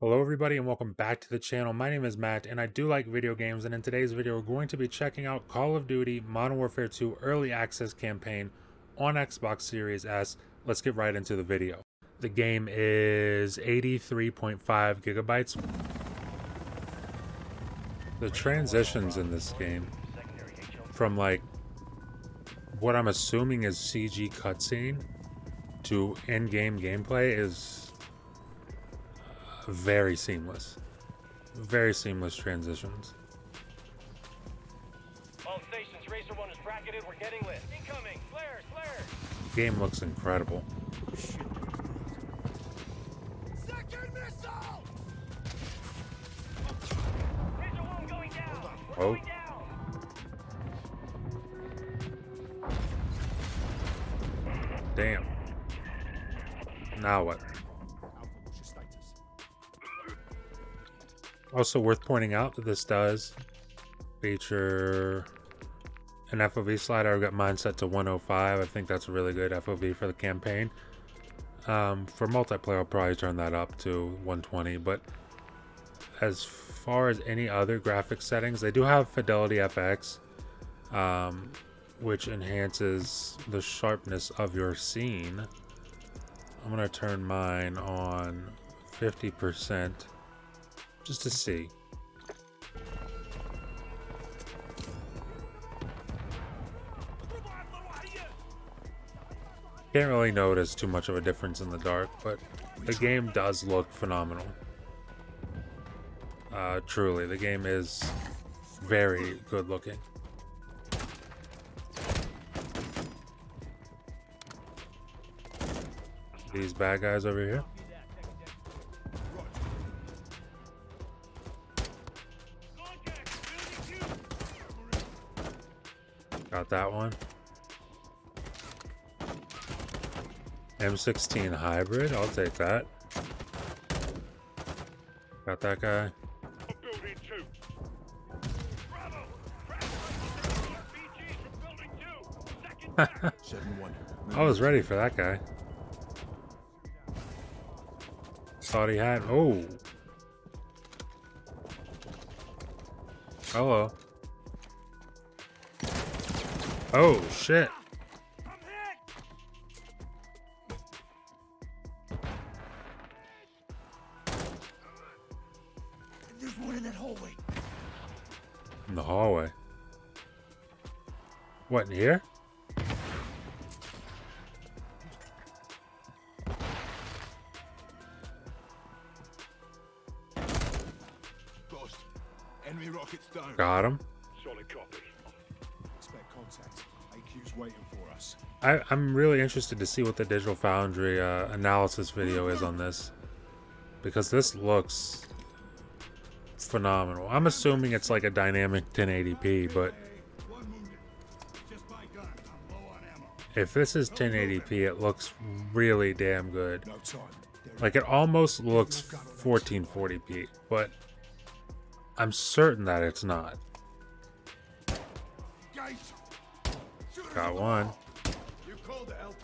Hello everybody and welcome back to the channel. My name is Matt and I do like video games and in today's video we're going to be checking out Call of Duty Modern Warfare 2 Early Access Campaign on Xbox Series S. Let's get right into the video. The game is 83.5 gigabytes. The transitions in this game from like what I'm assuming is CG cutscene to in-game gameplay is very seamless. Very seamless transitions. All stations, Racer 1 is bracketed, we're getting lit. Incoming! Flares, flares! Game looks incredible. Second missile! Racer 1 going down! We're Oh. going down! Damn. Now what? Also worth pointing out that this does feature an FOV slider. I've got mine set to 105. I think that's a really good FOV for the campaign. Um, for multiplayer, I'll probably turn that up to 120. But as far as any other graphic settings, they do have Fidelity FX, um, which enhances the sharpness of your scene. I'm going to turn mine on 50% just to see. Can't really notice too much of a difference in the dark, but the game does look phenomenal. Uh, truly, the game is very good looking. These bad guys over here. Got that one. M16 hybrid, I'll take that. Got that guy. Building 2. Bravo! Bravo! BGs from building 2! Second I was ready for that guy. Thought he had. Oh. Hello. Oh, shit. There's one in that hallway. In the hallway. What, in here? Ghost. Enemy rockets down. Got him. I, I'm really interested to see what the Digital Foundry uh, analysis video is on this. Because this looks phenomenal. I'm assuming it's like a dynamic 1080p, but One wounded. Just by gun. I'm low on ammo. if this is 1080p, it looks really damn good. No time. There Like it almost looks 1440p, but I'm certain that it's not. Got one,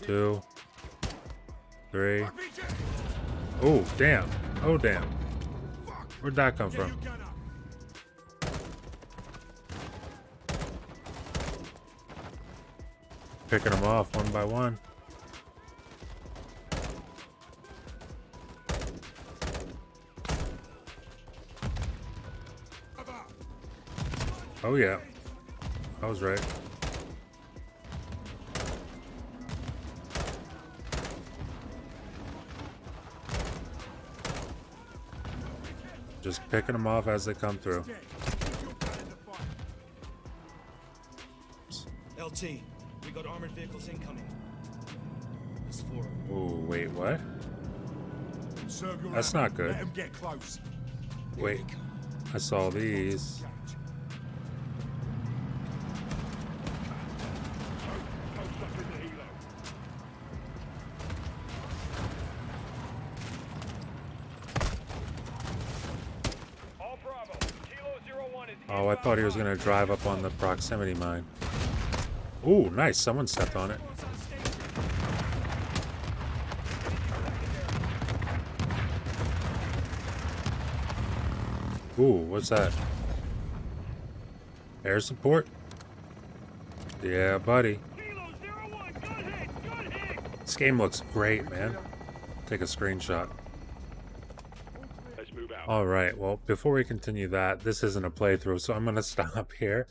two, three. Oh, damn. Oh, damn. Where'd that come from? Picking them off one by one. Oh, yeah. I was right. Just picking them off as they come through. Dead. Keep your gun in the fire. LT, we got armored vehicles incoming. There's four of them. Oh, wait, what? That's not good. Let 'em get close. Wait, I saw these. Change. Post up in the helo. All Bravo. Kilo 01 is Oh, I thought he was gonna drive up on the proximity mine. Ooh, nice. Someone stepped on it. Ooh, what's that? Air support? Yeah, buddy. This game looks great, man. Take a screenshot. All right. Well, before we continue that, this isn't a playthrough, so I'm gonna stop here.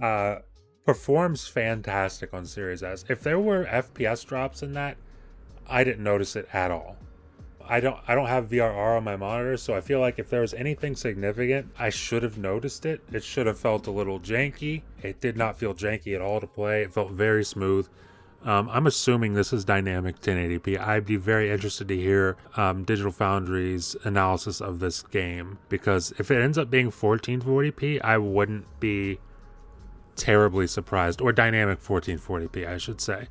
Uh, performs fantastic on Series S. If there were FPS drops in that, I didn't notice it at all. I don't I don't have VRR on my monitor, so I feel like if there was anything significant, I should have noticed it. It should have felt a little janky. It did not feel janky at all to play. It felt very smooth. Um, I'm assuming this is dynamic 1080p. I'd be very interested to hear um, Digital Foundry's analysis of this game because if it ends up being 1440p, I wouldn't be terribly surprised, or dynamic 1440p, I should say,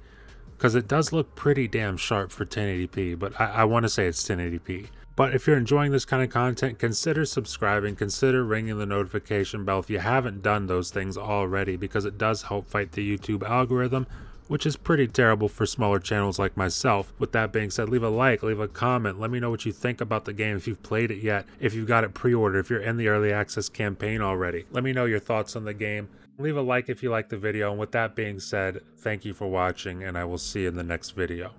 because it does look pretty damn sharp for 1080p, but I, I want to say it's 1080p. But if you're enjoying this kind of content, consider subscribing, consider ringing the notification bell if you haven't done those things already, because it does help fight the YouTube algorithm, which is pretty terrible for smaller channels like myself. With that being said, leave a like, leave a comment, let me know what you think about the game if you've played it yet, if you've got it pre-ordered, if you're in the early access campaign already. Let me know your thoughts on the game. Leave a like if you like the video, and with that being said, thank you for watching, and I will see you in the next video.